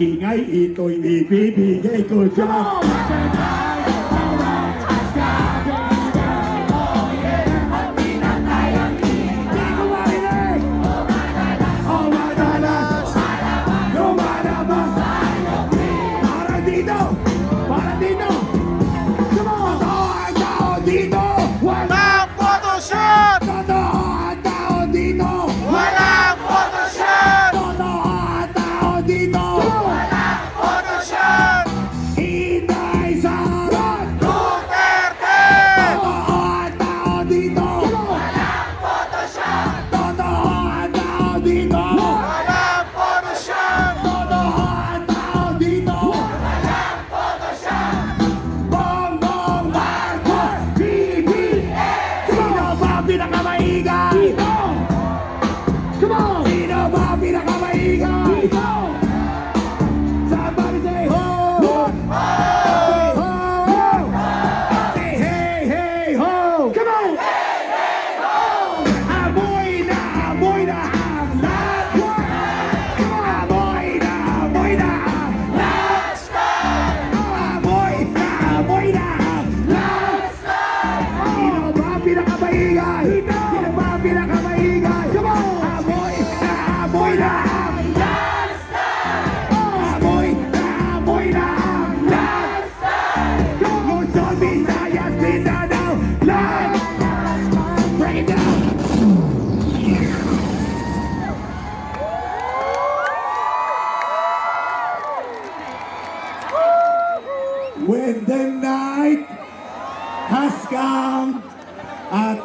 bì ngay y tôi bì quý bì ngay tôi cho.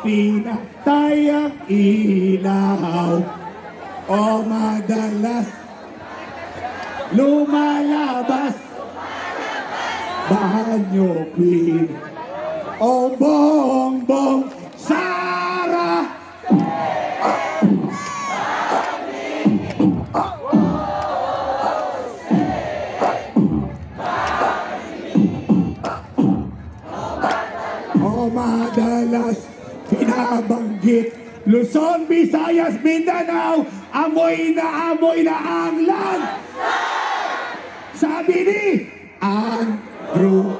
At pinatay ang ilaw. O madalas lumalabas. Banyo queen. O bongbong Sara o madalas binabanggit Luzon, Visayas, Mindanao, amoy na amoy na ang land. Sabi ni Andrew.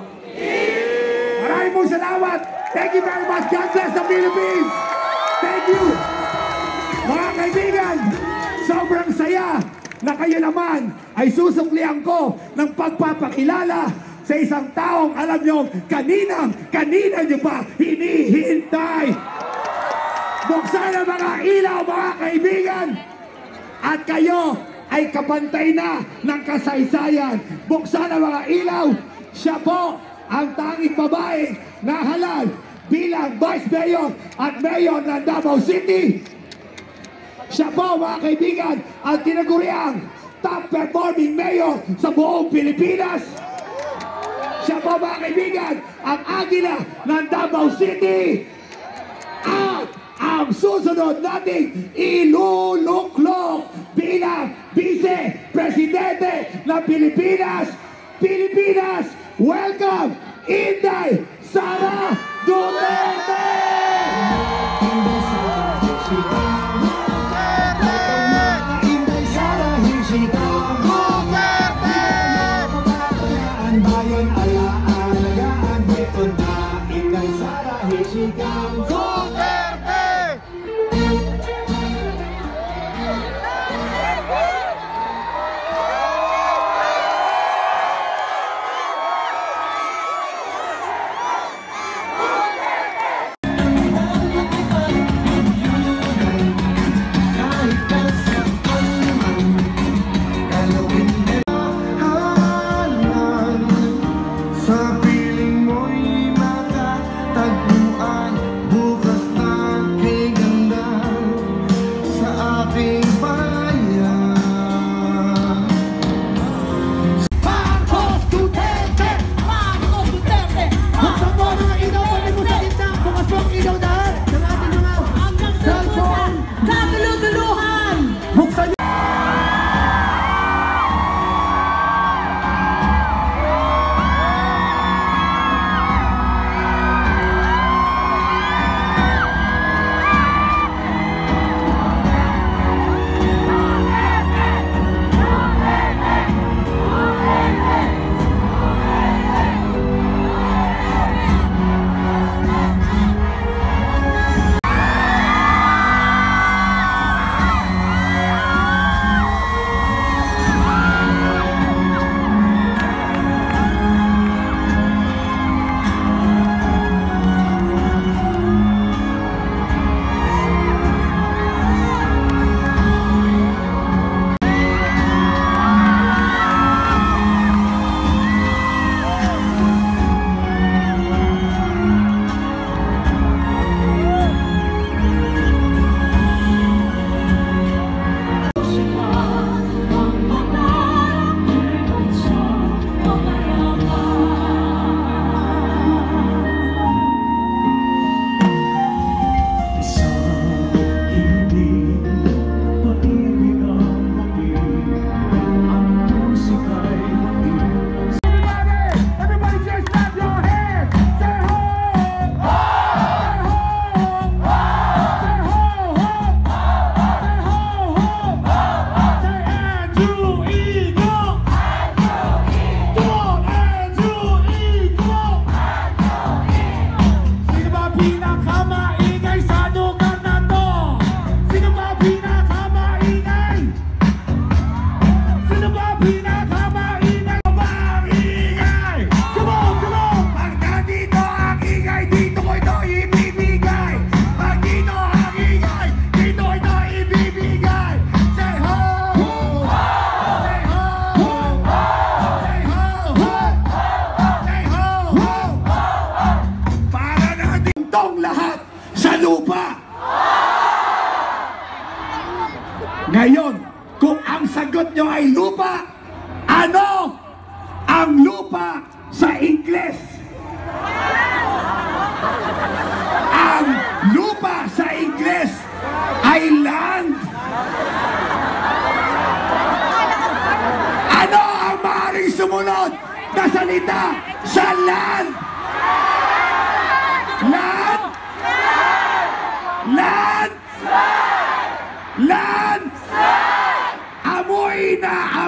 Maraming pong salamat. Thank you very much. God bless the Philippines. Thank you. Mga kaibigan, sobrang saya na kayo naman ay susuklian ko ng pagpapakilala sa isang taong alam nyo, kaninang, kanina nyo pa hinihintay. Buksan ang mga ilaw, mga kaibigan. At kayo ay kapantay na ng kasaysayan. Buksan ang mga ilaw. Siya po ang tanging babae na halal bilang Vice Mayor at Mayor ng Davao City. Siya po, mga kaibigan, ang tinaguriang top performing mayor sa buong Pilipinas. Siya po, mga kaibigan, ang agila ng Davao City. Ang susunod nating iluluklok bilang Vice Presidente ng Pilipinas. Pilipinas, welcome, Inday Sara! Duterte!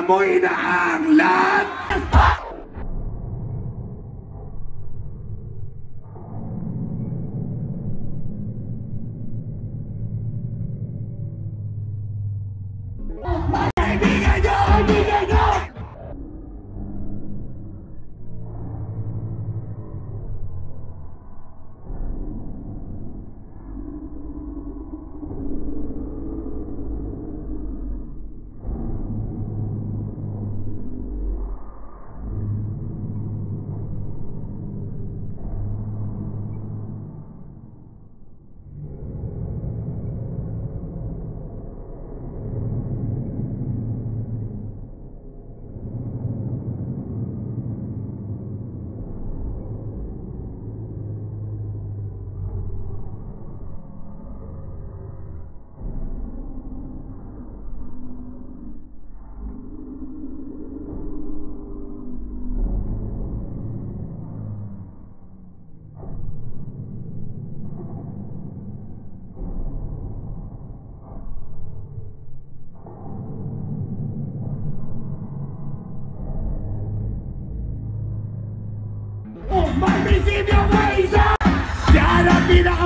Amoy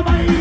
Bye.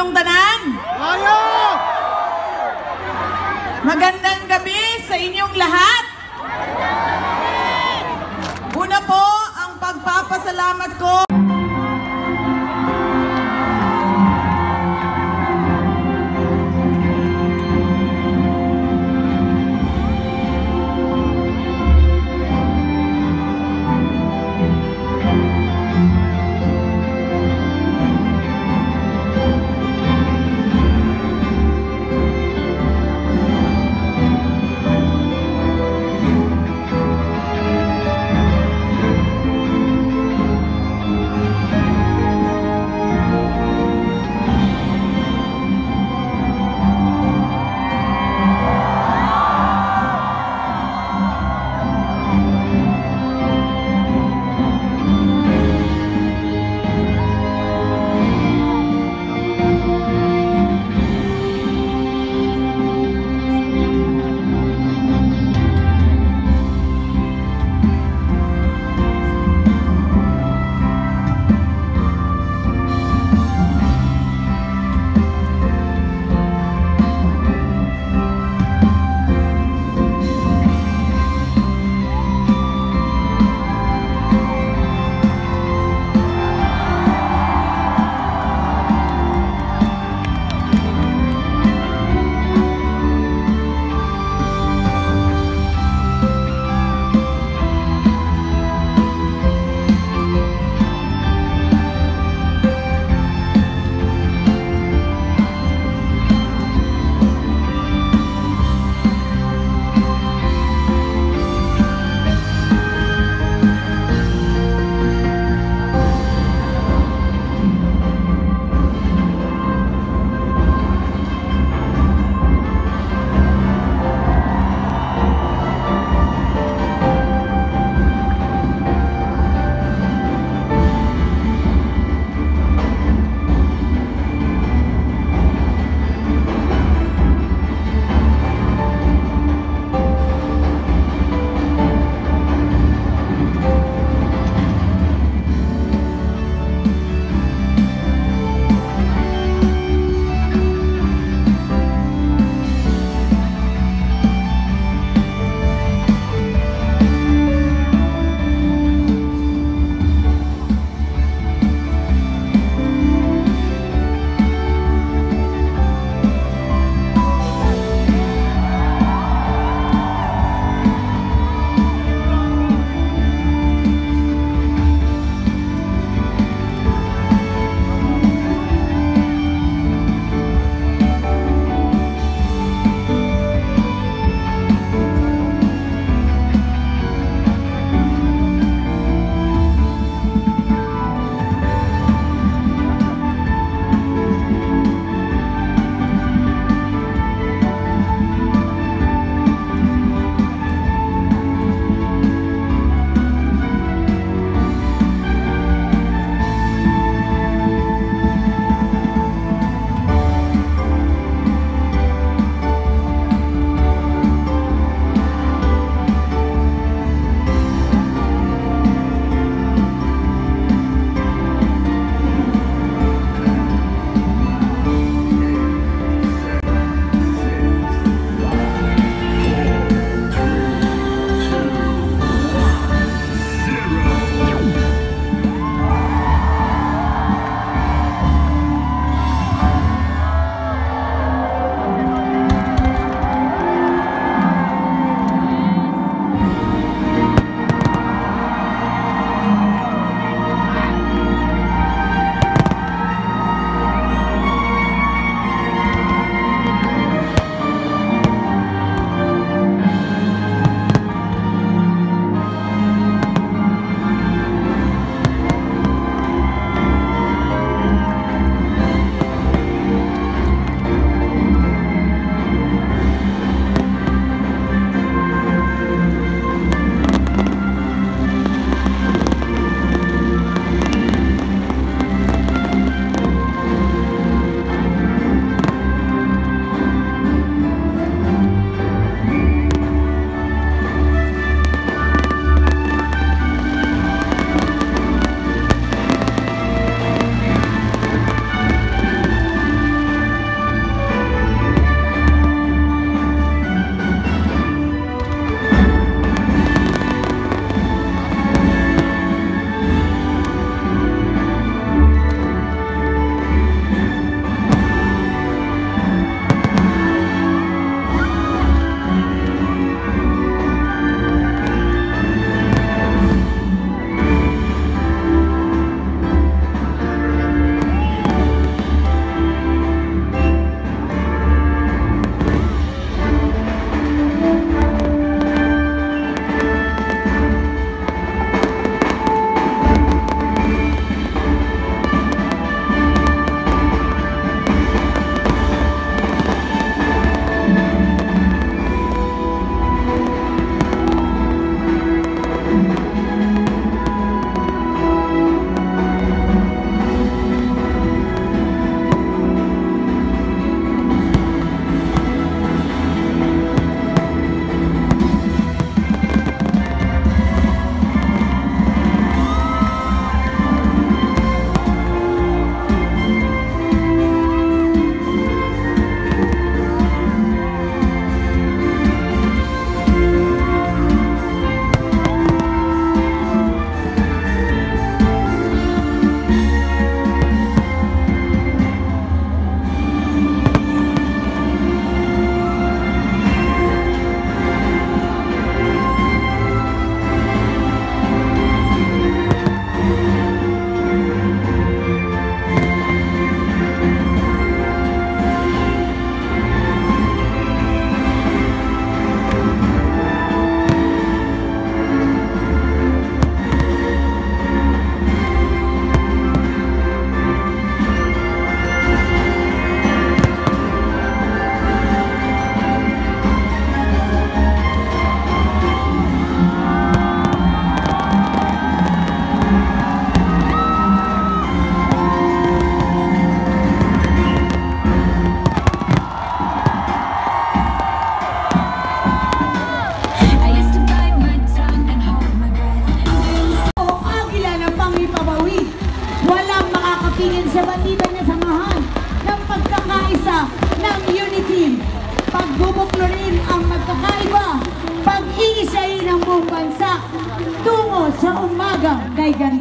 yung tanan. Tungo sa